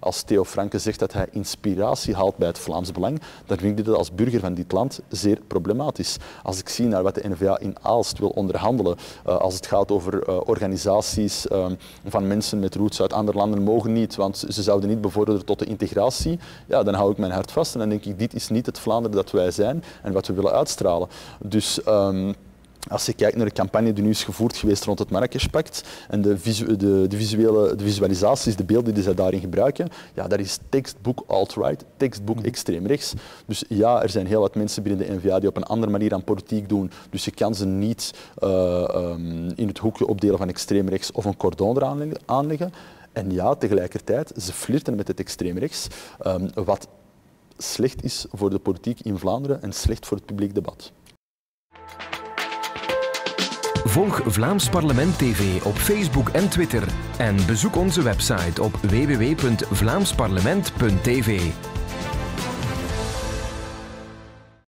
Als Theo Franke zegt dat hij inspiratie haalt bij het Vlaams Belang, dan vind ik dit als burger van dit land zeer problematisch. Als ik zie naar wat de NVA in Aalst wil onderhandelen, uh, als het gaat over uh, organisaties uh, van mensen met roots uit andere landen, mogen niet, want ze zouden niet bevorderen tot de integratie, ja, dan hou ik mijn hart vast en dan denk ik, dit is niet het Vlaanderen dat wij zijn en wat we willen uitstralen. Dus... Um, als je kijkt naar de campagne die nu is gevoerd geweest rond het Marrakesh-pact en de, visu de, de, visuele, de visualisaties, de beelden die zij daarin gebruiken, ja, dat is tekstboek alt-right, tekstboek mm extreem rechts. Dus ja, er zijn heel wat mensen binnen de NVA die op een andere manier aan politiek doen. Dus je kan ze niet uh, um, in het hoekje opdelen van extreem rechts of een cordon eraan aanleggen. En ja, tegelijkertijd, ze flirten met het extreem rechts, um, wat slecht is voor de politiek in Vlaanderen en slecht voor het publiek debat. Volg Vlaams Parlement TV op Facebook en Twitter en bezoek onze website op www.vlaamsparlement.tv.